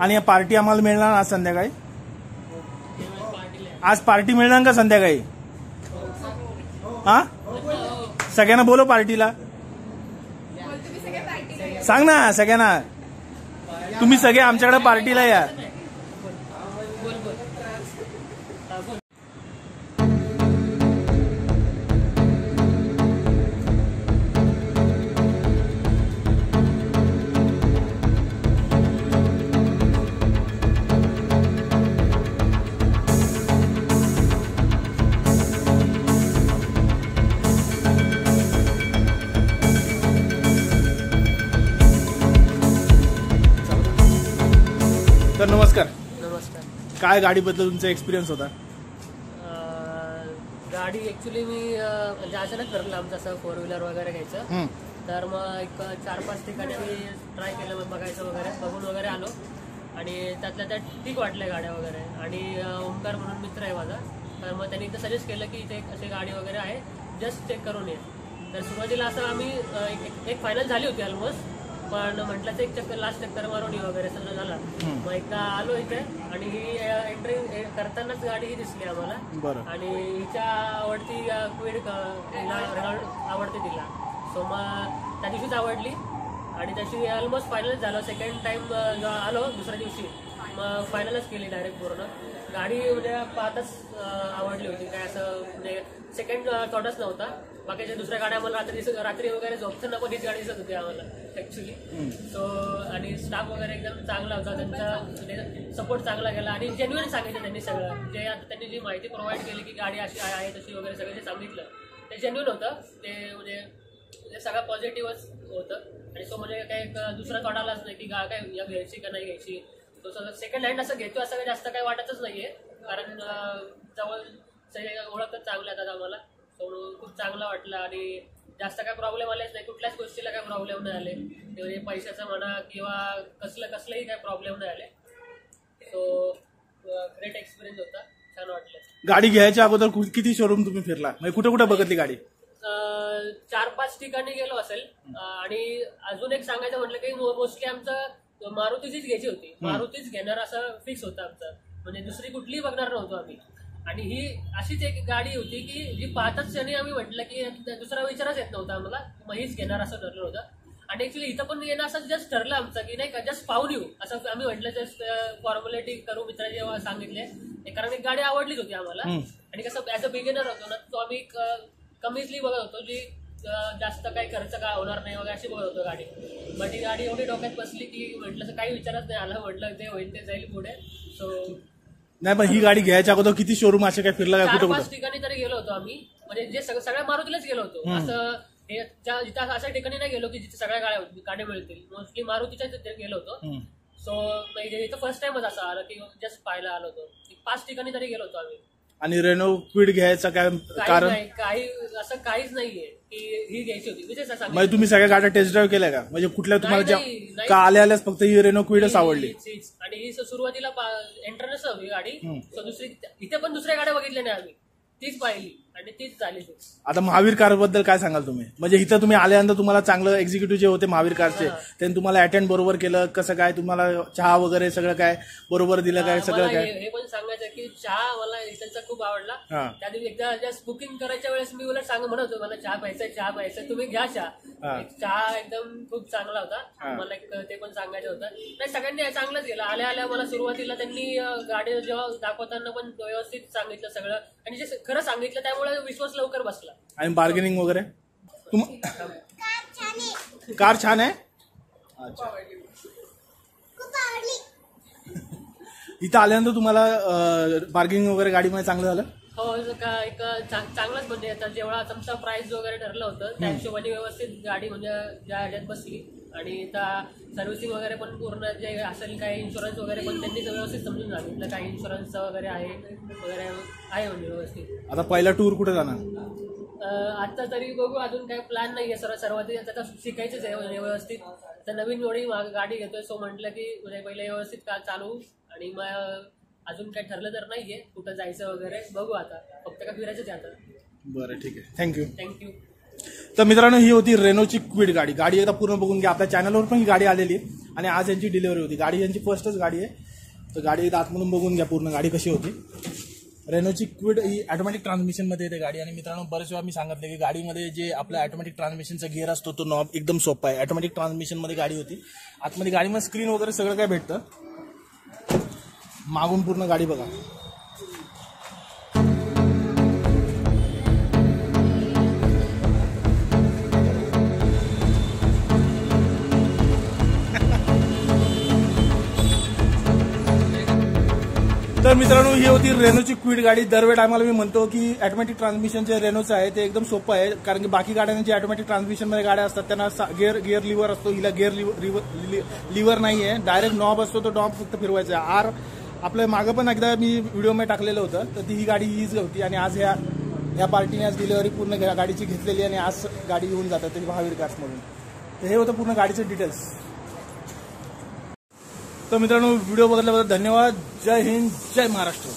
आणि या पार्टी आम्हाला मिळणार आज संध्याकाळी? आज पार्टी मिळणार का संध्याकाळी? हा? सगळ्यांना बोलो पार्टीला. सांग ना सगळ्यांना. तुम्ही सगळे आमच्याकडे पार्टीला या. तर नमस्कार. नमस्कार. काय गाडीबद्दल तुमचा एक्सपिरियन्स होता? गाडी ऍक्च्युली मी अं, म्हणजे अचानक ठरलं आमचं असं फोर व्हीलर वगैरे घ्यायचं. तर मग एक चार पाच ठिकाणी मी ट्राय केलं मग बघायचं वगैरे. बघून वगैरे आलो. आणि त्यातल्या त्यात ठीक वाटल्या गाड्या वगैरे. आणि अं, ओंकार म्हणून मित्र आहे माझा. तर मग त्यांनी इथं सजेस्ट केलं की इथे एक अशी गाडी वगैरे आहे. जस्ट चेक करून ये. तर सुरुवातीला असं आम्ही अं, एक- एक फायनल झाली होती ऑलमोस्ट पण म्हटलं ते एक चक्कर लास्ट चक्कर मारून वगैरे सगळं झाला. मग एकदा आलो इथे आणि ही एंट्री करतानाच गाडी ही दिसली आम्हाला. आणि हिच्या आवडती क्वीड आवडते तिला. सो मग त्या दिवशीच आवडली. आणि त्याची ऑलमोस्ट फायनल झालं. सेकंड टाइम आलो दुसऱ्या दिवशी मग फायनलच केली डायरेक्ट पूर्ण. गाडी म्हणजे पाहताच आवडली होती. काय असं म्हणजे सेकंड थॉटच नव्हता. बाकीच्या दुसऱ्या गाड्या मला रात्री दिसत रात्री वगैरे झोपताना पण हीच गाडी दिसत होती आम्हाला ऍक्च्युली सो आणि स्टाफ वगैरे एकदम चांगला होता त्यांचा म्हणजे सपोर्ट चांगला केला. आणि जेन्युअन सांगितलं त्यांनी सगळं. जे आता त्यांनी जी माहिती प्रोव्हाइड केली की गाडी अशी आहे आहे तशी वगैरे सगळं जे सांगितलं ते जेन्युअन होतं. ते म्हणजे ते सगळं पॉझिटिव्हच होतं. आणि तो म्हणजे काही दुसरा आलाच नाही की गा काय या घ्यायची का नाही घ्यायची. तो सगळं सेकंड हँड असं घेतो असं काही जास्त काही वाटतच नाहीये. कारण अं, जवळ सगळे ओळखच चांगल्या आहेत आम्हाला. तो खूप चांगला वाटला आणि जास्त काय प्रॉब्लेम आलेच नाही. कुठल्याच गोष्टीला काय प्रॉब्लेम नाही आले. ते म्हणजे पैशाचं म्हणा किंवा कसलं कसलंही काय प्रॉब्लेम नाही आले. सो ग्रेट एक्सपिरियन्स होता. छान वाटलं. गाडी घ्यायच्या अगोदर कु- किती शोरूम तुम्ही फिरला? म्हणजे कुठे कुठे बघितली गाडी? अं, चार पाच ठिकाणी गेलो असेल. अं, आणि अजून एक सांगायचं म्हटलं की मोस्टली आमचं मारुतीचीच घ्यायची होती. मारुतीच घेणार असं फिक्स होतं आमचं. म्हणजे दुसरी कुठलीही बघणार नव्हतो आम्ही. आणि ही अशीच एक गाडी होती की जी पाहताच क्षणी आम्ही म्हटलं की दुसरा विचारच येत नव्हता आम्हाला मग हीच घेणार असं ठरलं होतं. आणि ऍक्च्युली इथं पण येणं असं जस्ट ठरलं आमचं की नाही का जस्ट पाहून येऊ. असं आम्ही म्हटलं जस्ट फॉर्मॅलिटी करू मित्राने जेव्हा सांगितले. कारण एक गाडी आवडलीच होती आम्हाला. आणि कसं ऍज अ बिगिनर होतो ना तो आम्ही क- कमीतली बघत होतो जी जास्त काही खर्च का होणार नाही वगैरे अशी बघत होतो गाडी. बट ही गाडी एवढी डोक्यात बसली की म्हटलं काही विचारच नाही आला. म्हटलं ते होईल ते जाईल पुढे. सो नाही पण ही गाडी घ्यायच्या अगोदर किती शोरूम असे काय फिरला का चार कुठे पाच कुठे ठिकाणी तरी गेलो होतो आम्ही. म्हणजे जे सग- सगळ्या मारुतीलाच गेलो होतो. असं हे ज्या- जिथं अशा ठिकाणी नाही गेलो की जिथे सगळ्या गाड्या गाड्या मिळतील. मोस्टली मारुतीच्या तिथे गेलो होतो. हम्म. सो म्हणजे इथं फर्स्ट टाइमच असं आलं की जस्ट पाहायला आलो होतो. एक पाच ठिकाणी तरी गेलो होतो आम्ही. आणि रेनो क्विड घ्यायचं काय कारण? नाही काही असं काहीच नाहीये की ही घ्यायची होती. म्हणजे तुम्ही सगळ्या गाड्या टेस्ट ड्राईव्ह केल्या का? म्हणजे कुठल्या तुम्हाला ज्या नाही, नाही. का आल्या आल्याच फक्त ही रेनो क्विडच आवडली? हीच- हीच. आणि ही सुरुवातीला एंटरनच हवी गाडी. सो दुसरी इथे पण दुसऱ्या गाड्या बघितल्या नाही आम्ही. तीच पाहिली. आणि तीच झाली आता महावीर कारबद्दल काय सांगाल तुम्ही? म्हणजे इथं तुम्ही आल्यानंतर तुम्हाला चांगलं एक्झिक्युटिव्ह जे होते महावीर कारचे त्यांनी तुम्हाला अटेंड बरोबर केलं कसं काय तुम्हाला चहा वगैरे सगळं काय बरोबर दिलं काय सगळं मला काय? हे हे पण सांगायचं की चहा मला इथलचा खूप आवडला. हा. त्या दिवशी एकदा जस्ट बुकिंग करायच्या वेळेस मी उलट सांग म्हणत होतो मला चहा प्यायचा चहा प्यायचा तुम्ही घ्या हा. चहा एक चहा एकदम खूप चांगला होता. मला एक ते पण सांगायचं होतं. नाही सगळ्यांनी चांगलंच गेलं आल्या आल्या मला सुरुवातीला त्यांनी अं, गाडी जेव्हा दाखवताना पण व्यवस्थित सांगितलं सगळं. आणि जे खरं सांगितलं त्यामुळे विश्वास लवकर बसला. आणि बार्गेनिंग वगैरे? तुम कार छान आहे? अच्छा. इथं आल्यानंतर तुम्हाला बार्गेनिंग वगैरे गाडीमध्ये चांगलं झालं? का एक चांग- चांगलाच म्हणजे आता जेवढा तुमचा प्राइस वगैरे ठरलं होतं त्या हिशोबाने व्यवस्थित गाडी म्हणजे ज्या ह्याच्यात बसली. आणि त्या सर्व्हिसिंग वगैरे पण पूर्ण जे असेल काही इन्शुरन्स वगैरे पण त्यांनी व्यवस्थित समजून सांगितलं काही इन्शुरन्स वगैरे आहे वगैरे आहे म्हणजे व्यवस्थित. आता पहिला टूर कुठे जाणार? आता तरी बघू अजून काही प्लॅन नाही आहे सर्व सर्वात आता शिकायचंच आहे म्हणजे व्यवस्थित. तर नवीन मा- गाडी घेतोय सो म्हटलं की म्हणजे पहिले व्यवस्थित का चालू. आणि मग अजून काही ठरलं तर नाहीये. कुठं जायचं वगैरे बघू आता. फक्त का फिरायचंच आहे आता. बरं ठीक आहे. थँक्यू थँक्यू तर मित्रांनो ही होती रेनोची क्विड गाडी. गाडी एकदा पूर्ण बघून घ्या. आपल्या चॅनलवर पण ही गाडी आलेली. आहे आणि आज यांची डिलिव्हरी होती. गाडी यांची फर्स्टच गाडी आहे. तर गाडी एकदा आतमधून बघून घ्या पूर्ण गाडी कशी होती. रेनोची क्विड ही ऑटोमॅटिक ट्रान्समिशनमध्ये येते गाडी. आणि मित्रांनो बरेच वेळा मी सांगितलं की गाडीमध्ये जे आपला ऑटोमॅटिक ट्रान्समिशनचा गिअर असतो तो नॉब एकदम सोपा आहे. ऑटोमॅटिक ट्रान्समिशनमध्ये गाडी होती. आतमध्ये गाडीमध्ये स्क्रीन वगैरे सगळं काय भेटतं? मागून पूर्ण गाडी बघा. तर मित्रांनो ही होती रेनोची क्विड गाडी. दरवेळ टायमाला मी म्हणतो की ऑटोमॅटिक ट्रान्समिशन जे रेनोचं आहे ते एकदम सोपं आहे. कारण की बाकी गाड्यांचे ऑटोमॅटिक ट्रान्समिशनमध्ये गाड्या असतात त्यांना गिअर गिअर लिव्हर असतो. हिला गिअर लिव्हर नाही आहे डायरेक्ट नॉब असतो तो नॉब फक्त फिरवायचा आहे. आर आपल्या मागं पण एकदा मी व्हिडिओमध्ये टाकलेलं होतं. तर ती ही गाडी हीच होती आणि आज ह्या या पार्टीने आज डिलेवरी पूर्ण गाडीची घेतलेली आणि आज गाडी येऊन जातात तरी महावीर कार्समधून तर हे होतं पूर्ण गाडीचे डिटेल्स तर मित्रांनो व्हिडिओ बघितल्याबद्दल धन्यवाद. जय हिंद जय महाराष्ट्र.